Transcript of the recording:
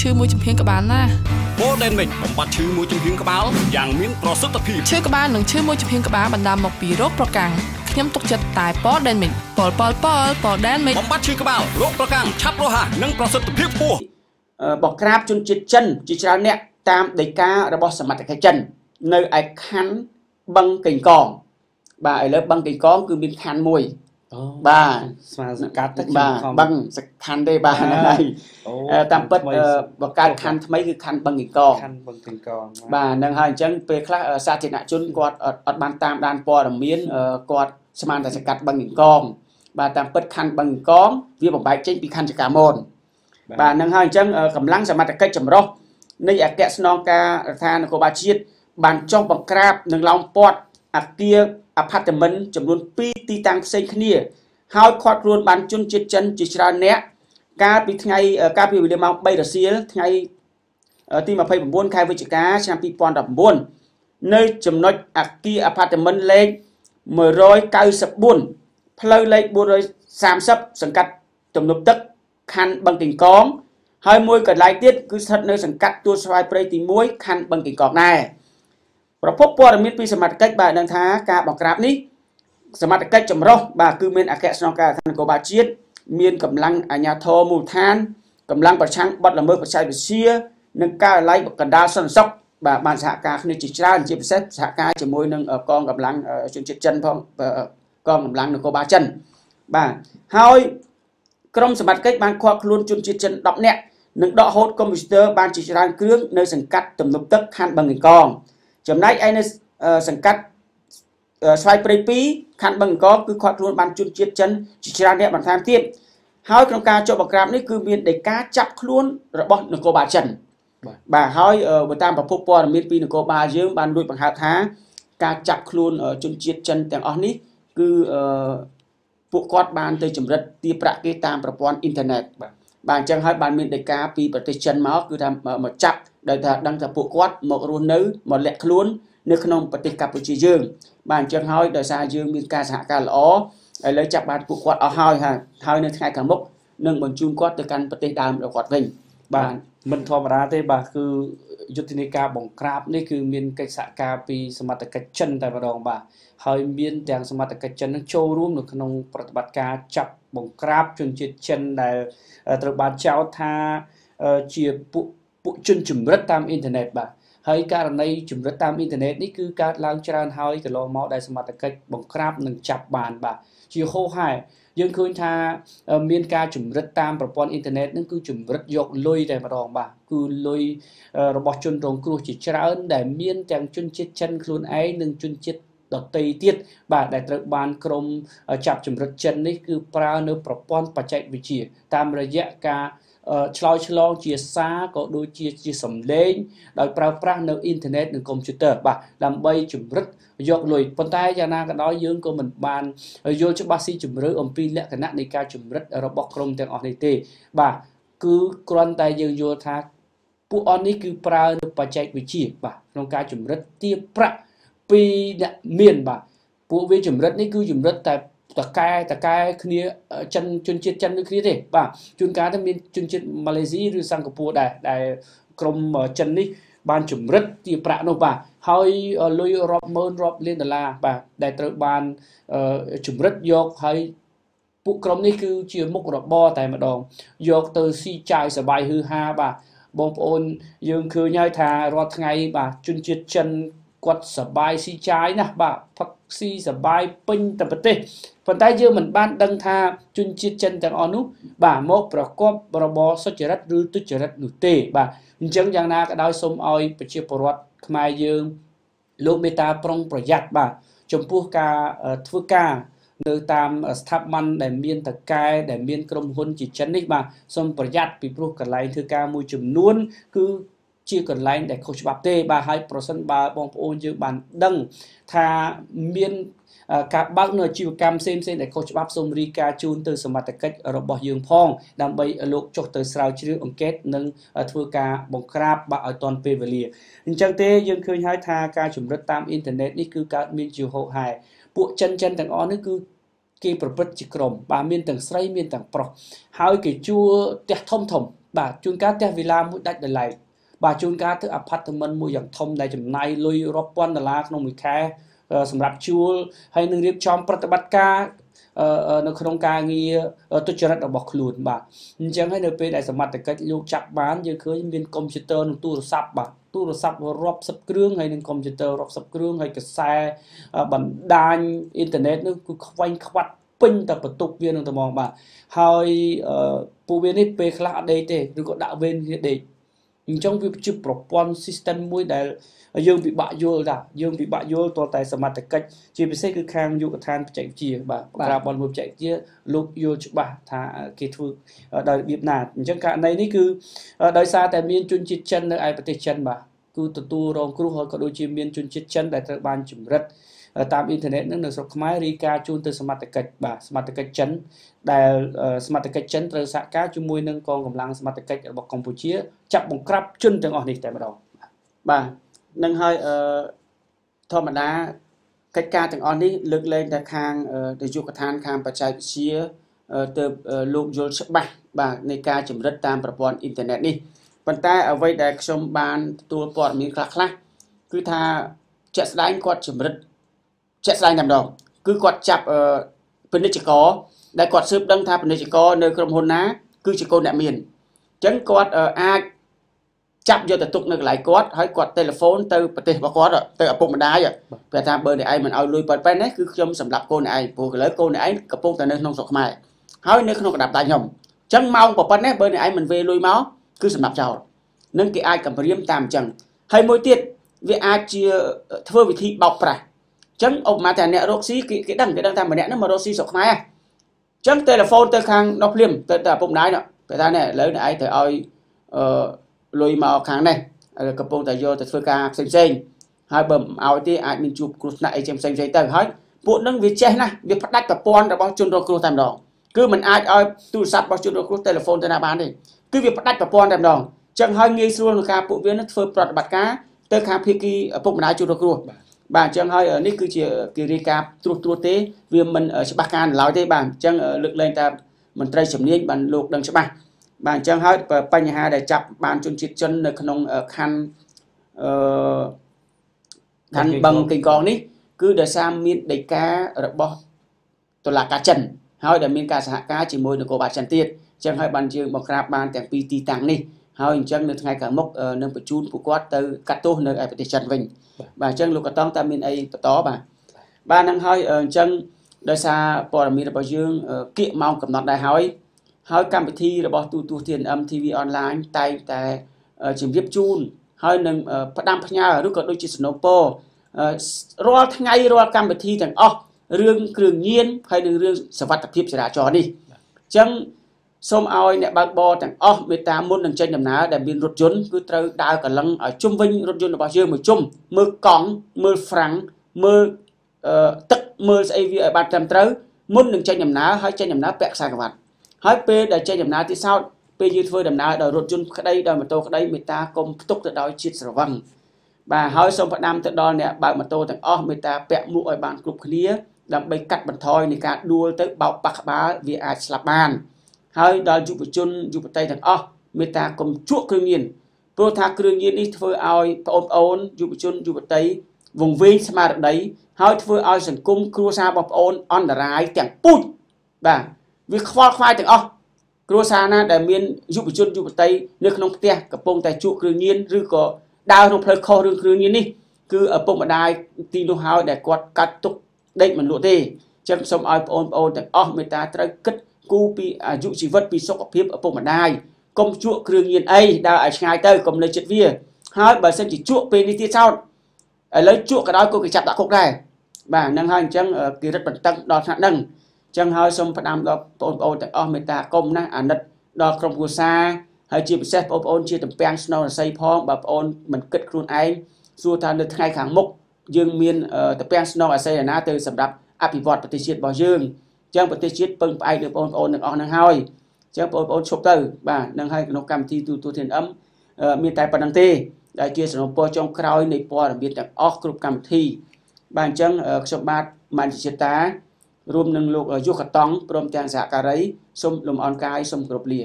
ឈឺមួយចំហៀងក្បាលណាបូដេនមិចបំបត្តិឈឺមួយចំហៀងក្បាលយ៉ាងមានប្រសិទ្ធភាពឈឺក្បាលនិងឈឺមួយចំហៀងក្បាលបណ្ដាលមកពីរោគប្រកាំងខ្ញុំទុកចិត្តតែប៉ដេនមិចប៉លប៉លប៉លប៉ដេនមិចបំបត្តិឈឺក្បាលរោគប្រកាំងឆាប់រហ័សនិងប្រសិទ្ធភាពខ្ពស់បកក្រាបជនជាតិចិនជាច្រើនអ្នកតាមដីការបស់សមត្ថកិច្ចចិន នៅឯខណ្ឌបឹងកេងកងបាទឥឡូវបឹងកេងកងគឺមានខណ្ឌមួយអូ បាទស្មើសកាត់ទឹកបាទបឹងសខណ្ឌទេបាទហ្នឹងហើយអូអឺតាមពិតថ្មីអឺបង្កើតខណ្ឌថ្មីគឺខណ្ឌបឹងកេងកងខណ្ឌបឹងកេងកងបាទហ្នឹងហើយអញ្ចឹងពេលខ្លះអឺសាធារណជនគាត់អត់អត់បានតាមដានព័ត៌មានអឺគាត់ស្មានតែសង្កាត់បឹងកេងកងបាទតាមពិតខណ្ឌបឹងកេងកងវាបំបែកចេញពីខណ្ឌចកាមនបាទហ្នឹងហើយអញ្ចឹងអឺកម្លាំងសមត្ថកិច្ចចម្រុះនៃអគ្គស្នងការដ្ឋាននគរបាលជាតិបានចុះបង្ក្រាបនិងឡោមព័ទ្ធអគារ អផាតមិនចំនួន2ទីតាំងផ្សេងគ្នា ហើយខាត់ខ្លួនបានជនជាតិចិនជាច្រើនអ្នកកាលពីថ្ងៃអឺកាលពីវេលាម៉ោង3រសៀលថ្ងៃអឺទី29ខែវិច្ឆិកាឆ្នាំ2019នៅចំណុចអគារអផាតមិនលេខ194ផ្លូវលេខ430សង្កាត់ទំនប់ទឹកខណ្ឌបឹងកេងកងហើយមួយកន្លែងទៀតគឺស្ថិតនៅសង្កាត់ទួលស្វាយព្រៃទី1ខណ្ឌបឹងកេងកងដែរ ប្រភពព័ត៌មានពីសមត្ថកិច្ចបានដឹងថាការបង្ក្រាបនេះសមត្ថកិច្ចចម្រុះបាទគឺមានអគ្គស្នងការដ្ឋាននគរបាលជាតិមានកម្លាំងអាជ្ញាធរមូលដ្ឋានកម្លាំងប្រឆាំងបទល្មើសបច្ចេកវិទ្យានិងការឡៃកណ្ដាលសន្តិសុខបាទបានសហការគ្នាជាច្រើនជាពិសេសសហការជាមួយនឹងអឺកងកម្លាំងអឺជនជាតិចិនផងអឺកងកម្លាំងនគរបាលចិនបាទហើយក្រុមសមត្ថកិច្ចបានឃាត់ខ្លួនជនជាតិចិន10នាក់និងដកហូតកុំព្យូទ័របានជាច្រើនគ្រឿងនៅសង្កាត់ទំនប់ទឹកខណ្ឌបឹងកេងកង ចំណែកឯនៅអឺសង្កាត់អឺស្វាយព្រៃ2ខណ្ឌបឹងកេងកងគឺឃាត់ខ្លួនបានជនជាតិចិនជាច្រើនអ្នកបន្ថែមទៀតហើយក្នុងការចុះបង្ក្រាបនេះគឺមានដីកាចាប់ខ្លួនរបស់នគរបាលចិនបាទបាទហើយអឺបើតាមប្រភពព័ត៌មានពីនគរបាលយើងបានលួចបង្ហើបថា ការចាប់ខ្លួនអឺជនជាតិចិនទាំងអស់នេះគឺអឺពួកគាត់បានទៅចម្រិតទារប្រាក់គេតាមប្រព័ន្ធអ៊ីនធឺណិតបាទ បាទអញ្ចឹងហើយបានមានដីកាពីប្រទេសចិនមកគឺថាមកចាប់ដោយថាដឹងថាពួកគាត់មករស់នៅមកលាក់ខ្លួននៅក្នុងប្រទេសកម្ពុជាយើង បាទអញ្ចឹងហើយដោយសារយើងមានការសហការល្អឥឡូវចាប់បានពួកគាត់អស់ហើយហើយហើយនៅថ្ងៃខាងមុខនឹងបញ្ជូនគាត់ទៅកាន់ប្រទេសដើមរបស់គាត់វិញ បាទមិនធម្មតាទេបាទគឺយុទ្ធនាការបង្ក្រាបនេះគឺមានកិច្ចសហការពីសមត្ថកិច្ចចិនតែម្ដងបាទហើយមានទាំងសមត្ថកិច្ចចិននឹងចូលរួមនៅក្នុងប្រតិបត្តិការចាប់បង្ក្រាបជនជាតិចិនដែលអឺត្រូវបានចោទថាអឺជាពួកពួកជនជំរិតតាមអ៊ីនធឺណិតបាទហើយករណីជំរិតតាមអ៊ីនធឺណិតនេះគឺកើតឡើងច្រើនហើយកន្លងមកដែលសមត្ថកិច្ចបង្ក្រាបនិងចាប់បានបាទជាហូរហែ យើងឃើញថាអឺមានការជំរិតតាមប្រព័ន្ធអ៊ីនធឺណិតហ្នឹងគឺជំរិតយកលុយតែម្ដងបាទគឺលុយអឺរបស់ជនរងគ្រោះជាច្រើនដែលមានទាំងជនជាតិចិនខ្លួនឯងនិងជនជាតិដតីទៀតបាទដែលត្រូវបានក្រមអឺចាប់ជំរិតចិននេះគឺប្រើនៅប្រព័ន្ធបច្ចេកវិទ្យាតាមរយៈការអឺ ឆ្លោយឆ្លងជាសារក៏ដូចជាជាសំឡេងដោយប្រើប្រាស់នៅអ៊ីនធឺណិតនិងកុំព្យូទ័របាទដើម្បីជំរិតយកលុយប៉ុន្តែយ៉ាងណាក៏ដោយយើងក៏មិនបានយល់ច្បាស់ស៊ីជម្រៅអំពីលក្ខណៈនៃការជំរិតរបស់ក្រុមទាំងអស់នេះទេ បាទគឺគ្រាន់តែយើងយល់ថាពួកអស់នេះគឺប្រើនៅបច្ចេកវិទ្យាបាទក្នុងការជំរិតទារប្រាក់ពីអ្នកមានបាទពួកវាជំរិតនេះគឺជំរិតតែ តកែតកែគ្នាអឺចិនជនជាតិចិនដូចគ្នាទេបាទជួនកាលទៅមានជនជាតិម៉ាឡេស៊ីឬសិង្ហបុរីដែរដែលក្រុមអឺចិននេះបានជំរិតទារប្រាក់នោះបាទហើយអឺលុយរាប់ម៉ឺនរាប់លានដុល្លារបាទដែលត្រូវបានអឺជំរិតយកហើយពួកក្រុមនេះគឺជាមុខរបរតែម្ដងយកទៅស៊ីចាយសបាយហឺហាបាទបងប្អូនយើងឃើញហើយថារាល់ថ្ងៃបាទជនជាតិចិនគាត់សបាយស៊ីចាយណាស់បាទផឹក ស៊ីសបាយពេញតែប្រទេសប៉ុន្តែយើងមិនបានដឹងថាជនជាតិចិនទាំងអស់នោះបាទមកប្រកបរបរសុចរិតឬទុច្ចរិតនោះទេបាទអញ្ចឹងយ៉ាងណាក៏ដោយសូមឲ្យប្រជាពលរដ្ឋខ្មែរយើងលោកមេត្តាប្រុងប្រយ័ត្នបាទចំពោះការអឺធ្វើការនៅតាមស្ថាប័នដែលមានតកែដែលមានក្រុមហ៊ុនជាចិននេះបាទសូមប្រយ័ត្នពីព្រោះកន្លែងធ្វើការមួយចំនួនគឺ ជាកន្លែងដែលខុសច្បាប់ទេបាទហើយប្រសិនបើបងប្អូនយើងបានដឹងថាមានអឺការបើកនៅអាជីវកម្មផ្សេងផ្សេងៗដែលខុសច្បាប់សូមរីការជូនទៅសមត្ថកិច្ចរបស់យើងផង ដើម្បីលោកចុះទៅស្រាវជ្រាវអង្កេតនិងធ្វើការបង្ក្រាបបាទឲ្យទាន់ពេលវេលាអញ្ចឹងទេយើងឃើញហើយថាការជំរិតតាមអ៊ីនធឺណិតនេះគឺកើតមានជាហូរហែពួកចិនចិនទាំងអស់នេះគឺគេប្រព្រឹត្តជាក្រុមបាទមានទាំងស្រីមានទាំងប្រុសហើយគេជួផ្ទះធំធំបាទជួនកាលផ្ទះវិឡាមួយដាច់ដោយឡែក បាទជួនកាលធ្វើអាផាតមិនមួយយ៉ាងធំដែលចំណាយលុយរាប់ពាន់ដុល្លារក្នុងមួយខែសម្រាប់ជួលហើយនឹងរៀបចំប្រតិបត្តិការនៅក្នុងការងារទុច្ចរិតរបស់ខ្លួនបាទអញ្ចឹងហើយនៅពេលដែលសមត្ថកិច្ចលោកចាប់បានយើងឃើញមានកុំព្យូទ័រនិងទូរស័ព្ទបាទទូរស័ព្ទរាប់សិបគ្រឿងហើយនឹងកុំព្យូទ័ររាប់សិបគ្រឿងហើយកសែបណ្ដាញអ៊ីនធឺណិតនោះគឺខ្វែងខ្វាត់ពេញតែបន្ទុកវានឹងតែមកបាទហើយពួកវានេះពេលខ្លះអត់ដេកទេឬក៏ដាក់វេនវាដេក អញ្ចឹងវាជាប្រព័ន្ធ system មួយដែលយើងពិបាកយល់ថាយើងពិបាកយល់តតែសមត្ថកិច្ចជាពិសេសគឺខាងយុគឋានបច្ចេកវិទ្យាបាទក្រាបបនមួយបច្ចេកវិទ្យាលោកយល់ច្បាស់ថាគេធ្វើដោយរបៀបណាអញ្ចឹងករណីនេះគឺដោយសារតែមានជនជាតិចិននៅឯប្រទេសចិនបាទគឺទទួលរងគ្រោះហើយក៏ដូចជាមានជនជាតិចិនដែលត្រូវបានជំរិត តាមអ៊ីនធឺណិតនឹងនៅស្រុកខ្មែររីកាជូនទៅសមត្ថកិច្ចបាទសមត្ថកិច្ចចិនដែលសមត្ថកិច្ចចិនត្រូវសហការជាមួយនឹងកងកម្លាំងសមត្ថកិច្ចរបស់កម្ពុជាចាប់បង្ក្រាបជនទាំងអស់នេះតែម្ដងបាទនឹងហើយអឺធម្មតាកិច្ចការទាំងអស់នេះលើកលែងតែខាងនាយកដ្ឋានខាងបច្ចេកវិទ្យាទៅលោកយល់ច្បាស់បាទនៃការចម្រិតតាមប្រព័ន្ធអ៊ីនធឺណិតនេះប៉ុន្តែអ្វីដែលខ្ញុំបានទទួលព័ត៌មានខ្លះខ្លះគឺថាជាក់ស្ដែងគាត់ចម្រិត ជាក់ស្ដែងតែម្ដងគឺគាត់ចាប់ពាណិជ្ជករដែលគាត់ស៊ើបដឹងថាពាណិជ្ជករនៅក្រុមហ៊ុនណា គឺជាកូនអ្នកមានអញ្ចឹងគាត់អាចចាប់យកទៅទុកនៅកន្លែងគាត់ហើយគាត់ទូរស័ព្ទទៅប្រទេសរបស់គាត់ទៅឪពុកម្ដាយគាត់ថាបើអ្នកឯងមិនឲ្យលុយប៉ែននេះគឺខ្ញុំសម្រាប់កូនអ្នកឯងព្រោះឥឡូវកូនអ្នកឯងកំពុងតែនៅក្នុងស្រុកខ្មែរហើយនៅក្នុងកណ្ដាប់ដៃខ្ញុំអញ្ចឹងម៉ោងប៉ុណ្ណេះបើអ្នកឯងមិនវេលុយមកគឺសម្រាប់ចោលនឹងគេអាចកំរាមតាមអញ្ចឹងហើយមួយទៀតវាអាចជាធ្វើវិធីបោកប្រាស់អញ្ចឹងឧបមាថាអ្នករកស៊ីគេគេដឹងគេដឹងថាម្នាក់ហ្នឹងមករកស៊ីស្រុកខ្មែរអញ្ចឹងទូរស័ព្ទទៅខាងនោះភ្លាមទៅទៅឪពុកម្ដាយនោះគេថានេះឥឡូវអ្នកឯងត្រូវឲ្យអឺលុយមកខាងនេះកំពុងតែយកទៅធ្វើការផ្សេងផ្សេងហើយបើមិនឲ្យទេអាចមានជួបគ្រោះថ្នាក់អីផ្សេងផ្សេងទៅហើយពួកនឹងវាចេះណាស់វាផ្ដាច់ប្រព័ន្ធរបស់ជនរងគ្រោះតែម្ដងគឺมันអាចឲ្យទូរស័ព្ទរបស់ជនរងគ្រោះទូរស័ព្ទទៅណាបានទេគឺវាផ្ដាច់ប្រព័ន្ធតែម្ដងចឹងហើយងាយស្រួលក្នុងការពួកវានឹងធ្វើប្រតិបត្តិការទៅខាងភាគីឪពុកម្ដាយជនរងគ្រោះបាទ អញ្ចឹងហើយនេះគឺជាគេរាយការណ៍ត្រួសត្រួសទេ វាមិនច្បាស់ការឡើយទេបាទអញ្ចឹងលើកលែងតែមន្ត្រីជំនាញបានលោកដឹងច្បាស់បាទអញ្ចឹងហើយបញ្ហាដែលចាប់បានជនជាតិចិននៅក្នុងខណ្ឌអឺខណ្ឌបឹងកេងកងនេះ គឺដោយសារមានដីការបស់តុលាការចិនហើយដែលមានការសហការជាមួយនគរបាលចិនទៀតអញ្ចឹងហើយបានយើងបង្ក្រាបបានទាំងពីរទីតាំងនេះ ហើយអញ្ចឹងនៅថ្ងៃខាងមុខនឹងបញ្ជូនពួកគាត់ទៅកាត់ទោសនៅឯប្រទេសចិនវិញបាទអញ្ចឹងលោកកតងតើមានអីបន្តបាទបាទនឹងហើយអញ្ចឹងដោយសារព័ត៌មានរបស់យើងគៀកម៉ោងកំណត់ដែរហើយហើយកម្មវិធីរបស់ទូទស្សន៍ TNM TV online តែងតែជម្រាបជូនហើយនឹងផ្ដាំផ្ញើឬក៏ដូចជាสนពររាល់ថ្ងៃរាល់កម្មវិធីទាំងអស់រឿងគ្រឿងញៀនហើយនឹងរឿងសវត្ថភាពចរាចរណ៍នេះអញ្ចឹង សូមឲ្យអ្នកបើកបរទាំងអស់មេត្តាមុននឹងចេញដំណើរដែលមានរថយន្តគឺត្រូវដើរកលឹងឲ្យជុំវិញរថយន្តរបស់យើងមួយជុំមើលកង់មើលហ្វ្រាំងមើលទឹកមើលស្អីវាឲ្យបានត្រឹមត្រូវមុននឹងចេញដំណើរហើយចេញដំណើរពាក់ខ្សែក្រវ៉ាត់ហើយពេលដែលចេញដំណើរទីសោតពេលយើងធ្វើដំណើរដោយរថយន្តក្តីដោយម៉ូតូក្តីមេត្តាកុំផ្ទុកទៅដោយជាតិស្រវឹងបាទហើយសូមផ្ដាំទៅដល់អ្នកបើកម៉ូតូទាំងអស់មេត្តាពាក់មួកឲ្យបានគ្រប់គ្នាដើម្បីកាត់បន្ថយនៃការដួលទៅបោកប៉ះក្បាលវាអាចស្លាប់បាន ហើយដល់យុវជនយុវតីទាំងអស់មេត្តាកុំជក់គ្រឿងញៀនព្រោះថាគ្រឿងញៀននេះធ្វើឲ្យបងប្អូនយុវជនយុវតីវង្វេងស្មារតីហើយធ្វើឲ្យសង្គមគ្រួសារបងប្អូនអន្តរាយទាំងពូជបាទវាខ្វល់ខ្វាយទាំងអស់គ្រួសារណាដែលមានយុវជនយុវតីនៅក្នុងផ្ទះកំពុងតែជក់គ្រឿងញៀនឬក៏ដើរក្នុងផ្លូវខុសរឿងគ្រឿងញៀននេះគឺឪពុកម្ដាយទីនោះហើយដែលគាត់កាត់ទុកដេកមិនលក់ទេចឹងសូមឲ្យបងប្អូនទាំងអស់មេត្តាត្រូវគិត គូពីអាយុជីវិតពីសុខភាពឪពុកម្ដាយកុំជក់គ្រឿងញៀនអីដើរឲ្យឆ្ងាយទៅកុំនៅចិត្តវាហើយបើសិនជាជក់ពេលនេះទៀតចោតឥឡូវជក់ក៏ដោយក៏គេចាប់ដាក់គុកដែរបាទហ្នឹងហើយអញ្ចឹងគេរឹតបន្តឹងដល់ថ្នាក់ហ្នឹងចឹងហើយសូមផ្ដាំដល់បងប្អូនទាំងអស់មេត្តាគុំណាអាណិតដល់ក្រុមគ្រួសារហើយជាពិសេសបងប្អូនជាតំពាំងស្នូលរស័យផងបើបងប្អូនមិនគិតខ្លួនឯងសួរថានៅថ្ងៃខាងមុខយើងមានតំពាំងស្នូលអាស័យណាទៅសម្រាប់អភិវឌ្ឍប្រទេសជាតិរបស់យើង ចឹងប្រទេសជាតិពឹងផ្អែកលើបងប្អូនទាំងអស់ហ្នឹងហើយចឹងបងប្អូនឈប់ទៅបាទនឹងហើយក្នុងកម្មវិធីទូទូ TNM មានតែប៉ុណ្្នឹងទេដែលជាសំណពរចុងក្រោយនៃព័ត៌មានទាំងអស់គ្រប់កម្មវិធីបាទអញ្ចឹងខ្ញុំបាទម៉ាន់ជាតារួមនឹងលោកយុគកតង់ព្រមទាំងសហការីសូមលំអរកាយសូមគោរពលា